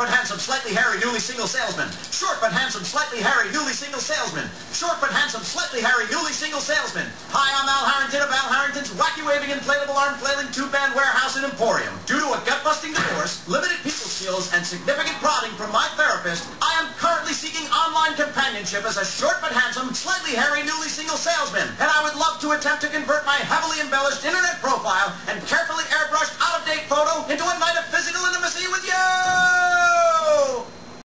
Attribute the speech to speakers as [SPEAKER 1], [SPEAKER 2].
[SPEAKER 1] but handsome, slightly hairy, newly single salesman. Short but handsome, slightly hairy, newly single salesman. Short but handsome, slightly hairy, newly single salesman. Hi, I'm Al Harrington of Al Harrington's Wacky Waving Inflatable Arm Flailing Tube Man Warehouse and Emporium. Due to a gut-busting divorce, limited people skills, and significant prodding from my therapist, I am currently seeking online companionship as a short but handsome, slightly hairy, newly single salesman. And I would love to attempt to convert my heavily embellished internet profile and carry